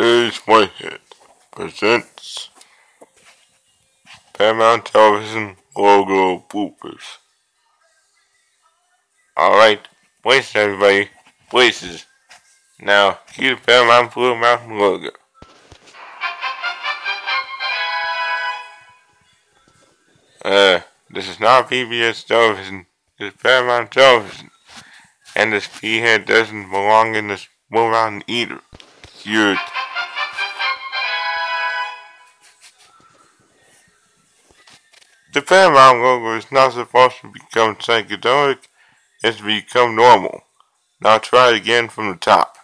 Today's Whitehead presents Paramount Television logo bloopers. Alright, places everybody, places. Now, cue the Paramount Blue Mountain logo. Uh, this is not PBS television, it's Paramount Television. And this P-head doesn't belong in this Blue Mountain either. Cute. The Paramount logo is not supposed to become psychedelic, it's to become normal. Now try it again from the top.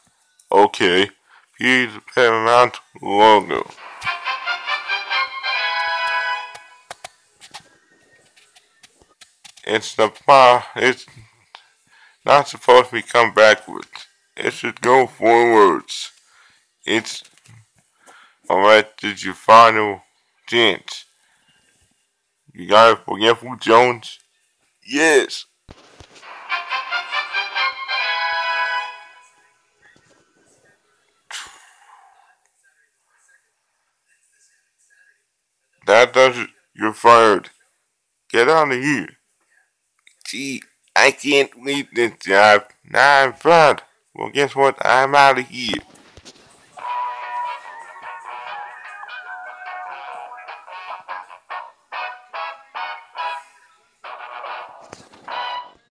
Okay, here's the Paramount logo. It's the it's not supposed to become backwards. It should go forwards. It's alright, did your final chance. You got it Forgetful Jones? Yes. That does it. You're fired. Get out of here. Gee, I can't leave this job. Now I'm fired. Well, guess what? I'm out of here.